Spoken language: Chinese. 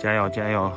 加油加油！